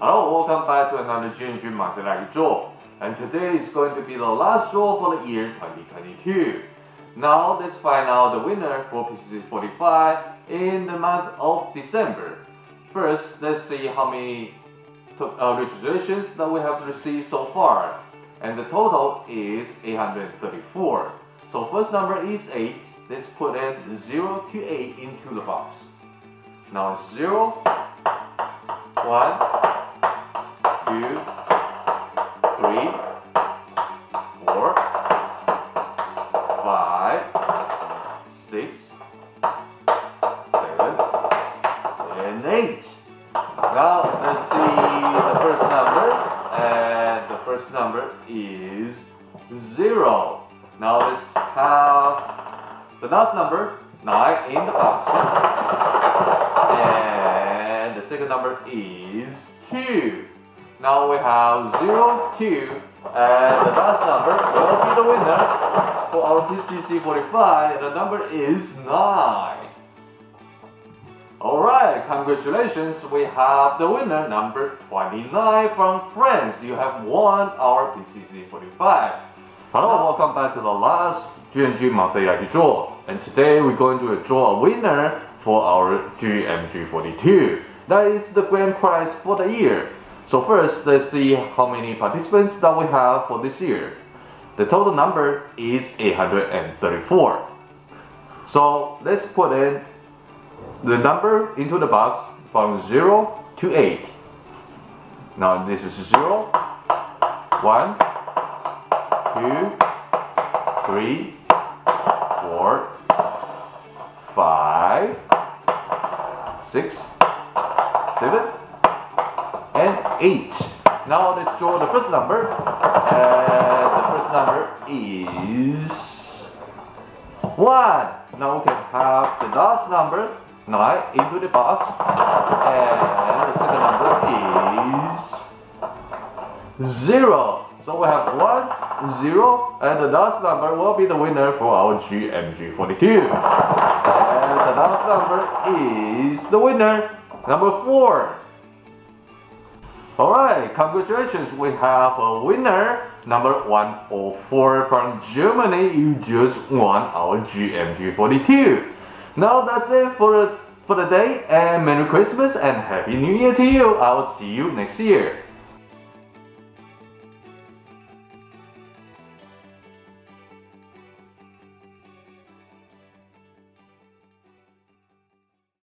Hello, welcome back to another G&G Monthly Lucky Draw. And today is going to be the last draw for the year 2022. Now let's find out the winner for PCC 45 in the month of December. First, let's see how many uh, registrations that we have received so far. And the total is 834. So first number is 8. Let's put in 0 to 8 into the box. Now 0, 1, two, three, four, five, six, seven, and eight. Now let's see the first number, and the first number is zero. Now let's have the last number, nine, in the box. And second number is two. Now we have 0, 2, and the last number will be the winner for our PCC 45. The number is 9. Alright, congratulations, we have the winner, number 29 from France. You have won our PCC 45. Hello, welcome back to the last G&G monthly lucky draw. And today we're going to draw a winner for our GMG 42. That is the grand prize for the year. So first, let's see how many participants that we have for this year. The total number is 834. So let's put in the number into the box from 0 to 8. Now this is 0, 1, 2, 3, 4, 5, 6, 7, and 8. Now let's draw the first number. And the first number is 1. Now we can have the last number 9 into the box. And the second number is 0. So we have 1, 0, and the last number will be the winner for our GMG42. And the last number is the winner, number 4. Alright, congratulations, we have a winner, number 104 from Germany. You just won our GMG42. Now that's it for, for the day, and Merry Christmas and Happy New Year to you. I'll see you next year.